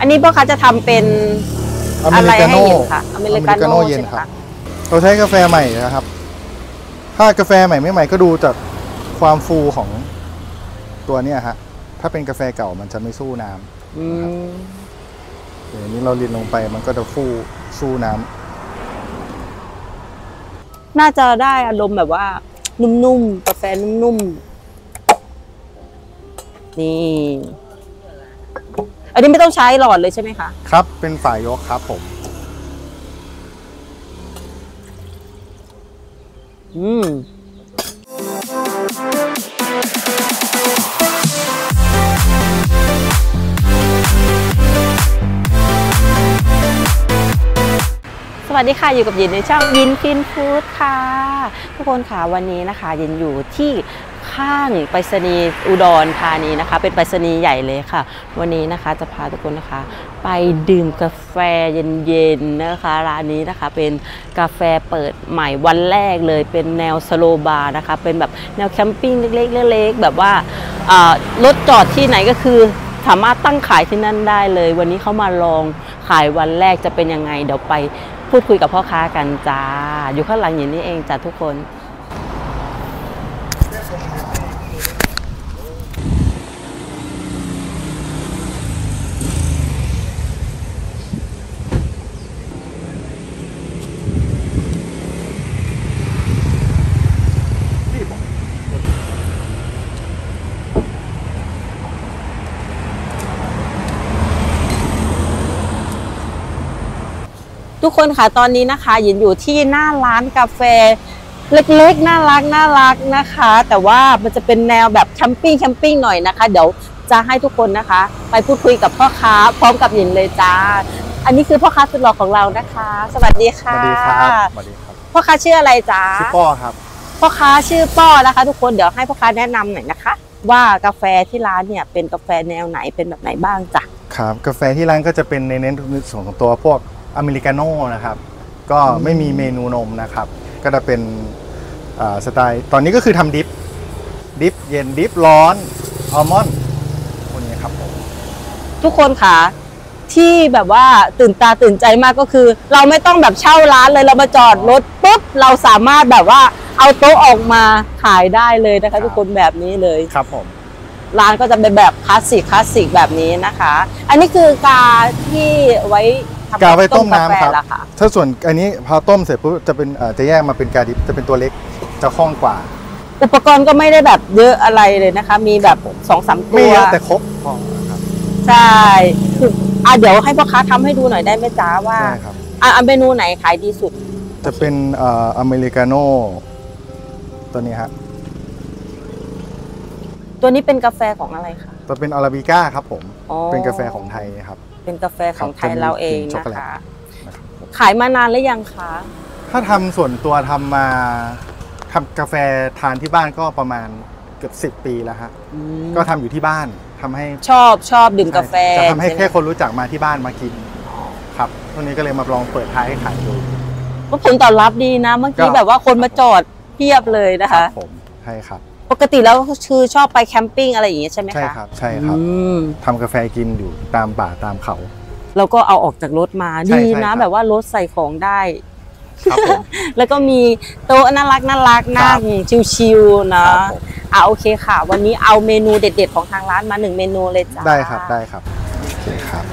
อันนี้พ่อค้าจะทำเป็นอเมอะไรริกาให้โน่เย็นคะอเมริกาโน่เย็นใช่ไหมครับ คะเราใช้กาแฟใหม่นะครับ ถ้ากาแฟใหม่ไม่ใหม่ก็ดูจากความฟูของตัวเนี้ยฮะ ถ้าเป็นกาแฟเก่ามันจะไม่สู้น้ำอืมเดี๋ยวนี้เราลินลงไปมันก็จะฟูสู้น้ำน่าจะได้อารมณ์แบบว่า นุ่มๆกาแฟนุ่มๆนี่ อันนี้ไม่ต้องใช้หลอดเลยใช่ไหมคะครับ เป็นฝ่ายยกครับผม อืมสวัสดีค่ะอยู่กับยินในช่องยินฟินฟู้ดค่ะ ทุกคนค่ะวันนี้นะคะ ยินอยู่ที่ ข้างไปรษณีย์อุดรธานีนะคะ เป็นไปรษณีย์ใหญ่เลยค่ะ วันนี้นะคะจะพาทุกคนนะคะ ไปดื่มกาแฟเย็นๆนะคะร้านนี้นะคะเป็นกาแฟเปิดใหม่วันแรกเลย เป็นแนว slow bar นะคะ เป็นแบบแนว camping เล็กๆเล็กๆแบบว่าอ่ารถจอดที่ไหนก็คือสามารถตั้งขายที่นั่นได้เลย วันนี้เขามาลองขายวันแรกจะเป็นยังไง เดี๋ยวไปพูดคุยกับพ่อค้ากันจ้า อยู่ข้างหลังอย่างนี้เองจ้าทุกคน ทุกคนค่ะตอนนี้นะคะยินอยู่ที่หน้าร้านกาแฟเล็กๆ น่ารักน่ารักนะคะ แต่ว่ามันจะเป็นแนวแบบแคมปิ้งแคมปิ้งหน่อยนะคะ เดี๋ยวจะให้ทุกคนนะคะ ไปพูดคุยกับพ่อค้าพร้อมกับหยินเลยจ้า อันนี้คือพ่อค้าสุดหล่อของเรานะคะ สวัสดีสค่ะวัสดีครับสวัสดีครับ พ่อค้าชื่ออะไรจ้าชื่อป้อครับ พ่อค้าชื่อป้อนะคะ ทุกคนเดี๋ยวให้พ่อค้าแนะนำหน่อยนะคะ ว่ากาแฟที่ร้านเนี่ยเป็นกาแฟแนวไหนเป็นแบบไหนบ้างจ้ะครับกาแฟที่ร้านก็จะเป็นในเน้นส่วนของตัวพวก อเมริกาโน่นะครับ ก็ไม่มีเมนูนมนะครับ ก็จะเป็นอ่าสไตล์ตอนนี้ก็คือทำดิฟดิฟเย็นดิฟร้อนอัลมอนด์พวกนี้ครับผมทุกคนค่ะที่แบบว่าตื่นตาตื่นใจมากก็คือ เราไม่ต้องแบบเช่าร้านเลยเรามาจอดรถปุ๊บเราสามารถแบบว่าเอาโต๊ะออกมาขายได้เลยนะครัคะบทุกคนแบบนี้เลยครับผมร้านก็จะเป็นแบบคลาสสิกคลาสสิกแบบนี้นะคะ อันนี้คือกาที่ไว้ ทำกาไว้ต้มน้ำกาแฟครับเหรอคะถ้าส่วนอันนี้พอต้มเสร็จปุ๊บจะเป็นเอ่อจะแยกมาเป็นกาดิฟจะเป็นตัวเล็กจะคล่องกว่า อุปกรณ์ก็ไม่ได้แบบเยอะอะไรเลยนะคะ มีแบบสองสามตัไม่ว เยอะแต่ครบพอครับใช่คืออะเดี๋ยวให้พ่อค้าทำให้ดูหน่อยได้ไหมจ้าว่าใช่ครับ อะอะเมนูไหนขายดีสุด จะเป็นเอ่ออเมริกาโน่ตัวนี้ฮะตัวนี้เป็นกาแฟของอะไรคะตัวเป็นอาราบิก้าครับผม อ๋อเป็นกาแฟของไทยครับ เป็นกาแฟของไทครับยจะมีเราเองกลิ่นช็อกนะโกแลตคะนะครับขายมานานหรือยังคะ ถ้าทำส่วนตัวทำมาทำกาแฟทานที่บ้านก็ประมาณเกือบสิบปีแล้วฮะก็ทำอยู่ที่บ้านทำให้ชอบชอบดื่มกาแฟจะทำให้ช่ไมแค่คนรู้จักมาที่บ้านมากิน ครับช่วงนี้ก็เลยมาลองเปิดท้ายให้ขายดูก็ผลตอบรับดีนะ เมื่อกี้ก็แบบว่าคนมาจอดเพียบเลยนะครัคะบผมใช่ครับ ปกติแล้วคือชอบไปแคมปิ้งอะไรอย่างเงี้ยใช่ไหมคะใช่ครับ ใช่ครับอืมทำกาแฟกินอยู่ตามป่าตามเขาเราก็เอาออกจากรถมาใช่ดีใช่นะครับแบบว่ารถใส่ของได้ ครับผม แล้วก็มีโต๊ะน่ารักน่ารักครันั่บงชิวๆคนะรับผมอะโอเคค่ะ วันนี้เอาเมนูเด็ด ๆ ของทางร้านมาหนึ่งเมนูเลยจ้า ได้ครับได้ครับโอเคครับ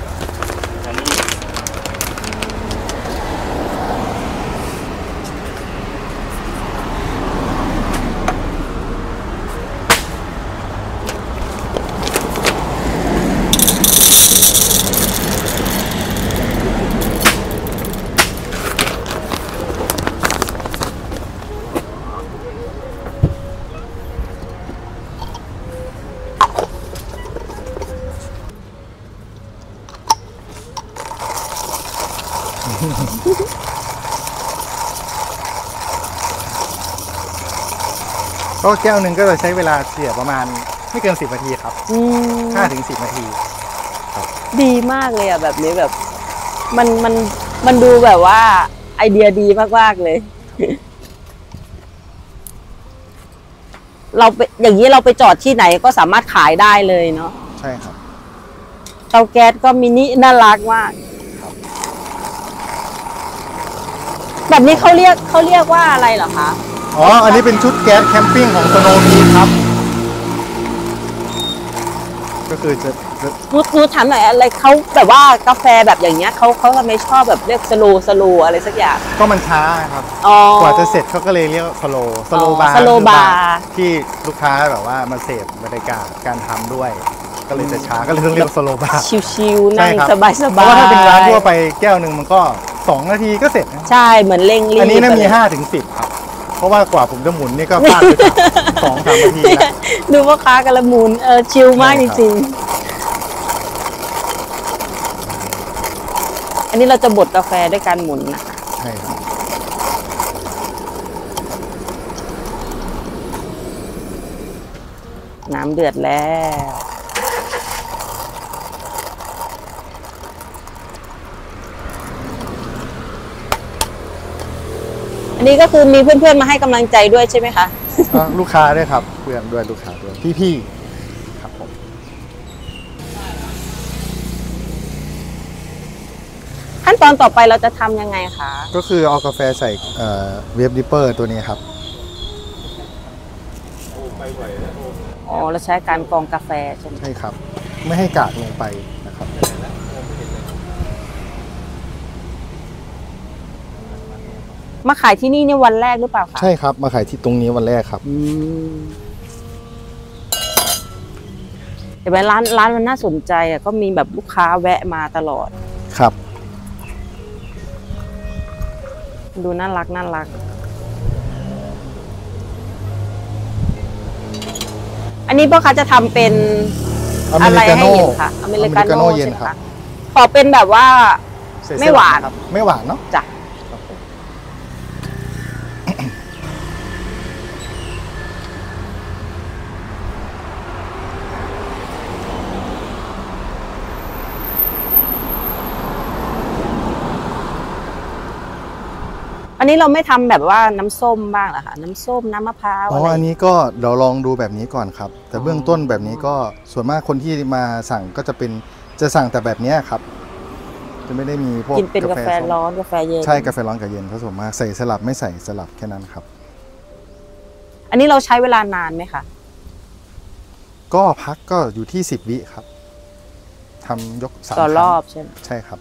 ก็แก้วหนึ่งก็จะใช้เวลาเสียประมาณไม่เกิน10นาทีครับอืม5ถึง10นาที ดีมากเลยอะแบบนี้แบบ มันมันมันดูแบบว่า ไอเดียดีมากๆเลย เราไปอย่างนี้เราไปจอดที่ไหนก็สามารถขายได้เลยเนาะใช่ครับไปเตาแก๊สก็มินิน่ารักมากแบบนี้เขาเรียกเขาเรียกว่าอะไรเหรอคะ อ๋อ อันนี้เป็นชุดแก๊ส camping ของ Snow Peak ครับ ก็คือจะจะหนูหนูถามหน่อยอะไรเขาแบบว่ากาแฟแบบอย่างเงี้ยเขาเขาทำไมชอบแบบเรียก slow slow อะไรสักอย่าง ก็มันช้าครับ อ๋อ กว่าจะเสร็จเขาก็เลยเรียกสโลสโลบาร์ slow bar ที่ลูกค้าแบบว่ามาเสพบรรยากาศการทำด้วย ก็เลยจะช้าก็เลยต้องเรียก slow bar ชิวๆนั่งใช่ครับสบายสบายราะว่าถ้าเป็นร้านทั่วไปแก้วหนึ่งมันก็ 2 นาทีก็เสร็จนะใช่เหมือนเร่งรีบอันนี้น่ามีไปเลย5ถึง10 ครับ เพราะว่ากว่าผมจะหมุนนี่ก็พลาดไปสองสามนาทีแล้วดูพ่อค้ากระมุนเออชิลมากใช่จครับริงๆ อันนี้เราจะบดกาแฟด้วยการหมุนนะคะใช่ครับน้ำเดือดแล้ว อันนี้ก็คือมีเพื่อนๆมาให้กำลังใจด้วยใช่ไหมคะ ก็ลูกค้าด้วยครับเพื่อนด้วยลูกค้าด้วยพี่ๆครับผมขั้นตอนต่อไปเราจะทำยังไงคะ ก็คือเอากาแฟใส่ wave dripper ตัวนี้ครับ อ๋อ เราใช้การกรองกาแฟใช่ไหม ใช่ครับ ไม่ให้กากลงไปนะครับ มาขายที่นี่เนี่ยวันแรกหรือเปล่าคะใช่ครับ มาขายที่ตรงนี้วันแรกครับ อืมเห็นไหมร้านร้านมันน่าสนใจอะก็มีแบบลูกค้าแวะมาตลอด ครับ ดูน่ารักน่ารัก อันนี้พ่อค้าจะทำเป็นอเมอะไรริกาให้โน่เห็นคะอเมริกาโน่เย็นใช่ไหมครัคะบ ขอเป็นแบบว่าใส่ไม่หวานครับไม่หวานเนาะ จ้ะ ครับผม อั นนี้เราไม่ทำแบบว่าน้ำส้มบ้างเหรอคะน้ำส้มน้ำมะพร้าวอ๋ออะไรอันนี้ก็เดี๋ยวลองดูแบบนี้ก่อนครับ แต่เบื้องต้นแบบนี้ก็ส่วนมากคนที่มาสั่งก็จะเป็นจะสั่งแต่แบบเนี้ยครับ จะไม่ได้มีพวกกินเป็นกาแฟส้มร้อนกาแฟเย็นใช่กาแฟร้อนกับเย็นเขาส่วนมากใส่สลับไม่ใส่สลับแค่นั้นครับ อันนี้เราใช้เวลานานไหมคะก็พักก็อยู่ที่10วิครับทำยกสามต่อครรั้งอบใช่ไหมใช่ครับ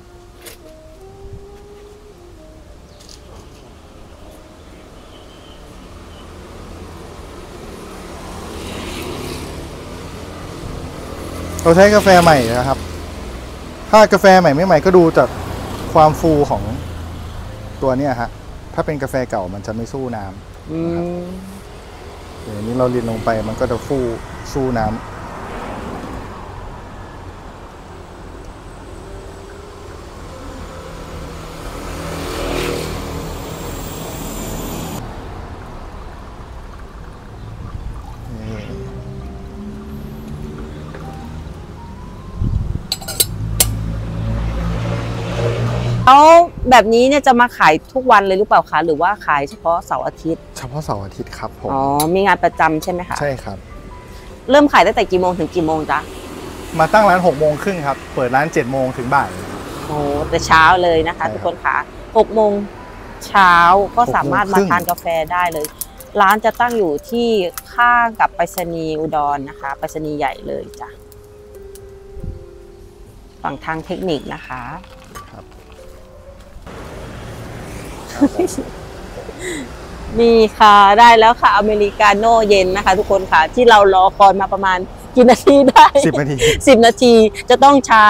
เราใช้กาแฟใหม่นะครับ ถ้ากาแฟใหม่ไม่ใหม่ก็ดูจากความฟูของตัวเนี้ยฮะ ถ้าเป็นกาแฟเก่ามันจะไม่สู้น้ำอืมเดี๋ยวนี้เราเรียนลงไปมันก็จะฟูสู้น้ำ แล้วแบบนี้เนี่ยจะมาขายทุกวันเลยหรือเปล่าคะหรือว่าขายเฉพาะเสาร์อาทิตย์ เฉพาะเสาร์อาทิตย์ครับผมอ๋อมีงานประจำใช่ไหมคะใช่ครับ เริ่มขายตั้งแต่กี่โมงถึงกี่โมงจ๊ะมาตั้งร้าน6กโมงครึ่งครับ เปิดร้าน7จ็ดโมงถึงบ่าย โอ้แต่เช้าเลยนะคะ ใช่ครับทุกคนค่ะหกโมงเช้าก็สามารถหกโมงครึ่มางทานกาแฟได้เลย ร้านจะตั้งอยู่ที่ข้างกับไปรษณีย์อุดรนะคะไปรษณีย์ใหญ่เลยจ้ะฝั่งทางเทคนิคนะคะ นี่ค่ะได้แล้วค่ะอเมริกาโน่เย็นนะคะ ทุกคนค่ะที่เรารอคอยมาประมาณกี่นาทีได้สิบนาทีสิบนาทีจะต้องใช้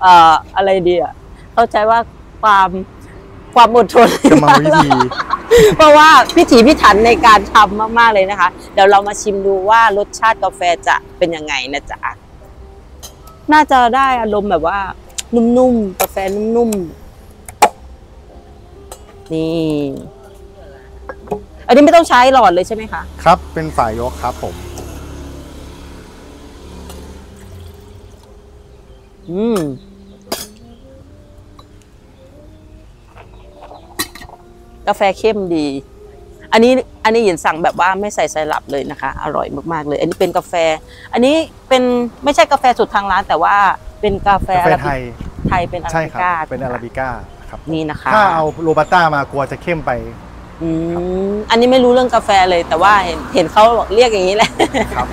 เอ่ออะไรดีอะเขาใช้ว่าความความอดทนกรรมวิธีเพราะว่าพิถีพิถันในการทำมาก ๆ เลยนะคะ เดี๋ยวเรามาชิมดูว่ารสชาติกาแฟจะเป็นยังไงนะจ๊ะน่าจะได้อารมณ์แบบว่า นุ่มๆกาแฟนุ่มๆ นี่ อันนี้ไม่ต้องใช้หลอดเลยใช่ไหมคะ ครับ เป็นฝ่ายยกครับผม อืมกาแฟเข้มดี อันนี้อันนี้หยินสั่งแบบว่าไม่ใส่ไซรัปเลยนะคะ อร่อยมากๆเลย อันนี้เป็นกาแฟ อันนี้เป็นไม่ใช่กาแฟสุดทางร้าน แต่ว่าเป็นกาแฟกาแฟอาราไทบิยไทยเป็นอาราใช่บิครับก้า เป็นอาราบิก้า ครับนี่นะคะ ถ้าเอาโรบัสต้ามากลัวจะเข้มไปอืมอันนี้ไม่รู้เรื่องกาแฟเลยแต่ว่าเห็นเห็นเขาเรียกอย่างนี้แหละครับ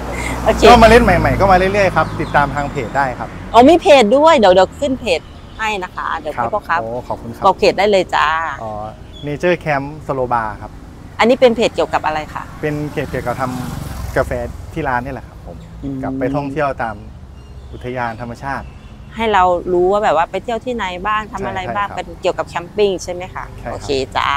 โอเคก็มาเล่นใหม่ ๆ ก็มาเรื่อยๆครับติดตามทางเพจได้ครับอ๋อมีเพจด้วยเดี๋ยวเดี๋ยวขึ้นเพจให้นะคะเดี๋ยวครัพี่พ่อครับโอ้ขอบคุณครับบอกเพจได้เลยจ้าอ๋อ Nature Camp Slow Bar ครับอันนี้เป็นเพจเกี่ยวกับอะไรคะเป็นเกี่ยวกับทำกาแฟที่ร้านนี่แหละครับผมกลับไปท่องเที่ยวตามอุทยานธรรมชาติ ให้เรารู้ว่าแบบว่าไปเที่ยวที่ไหนบ้างทำอะไรใช่บ้างครับเป็นเกี่ยวกับ camping ใช่ไหมคะใช่ครับโอเคจ้า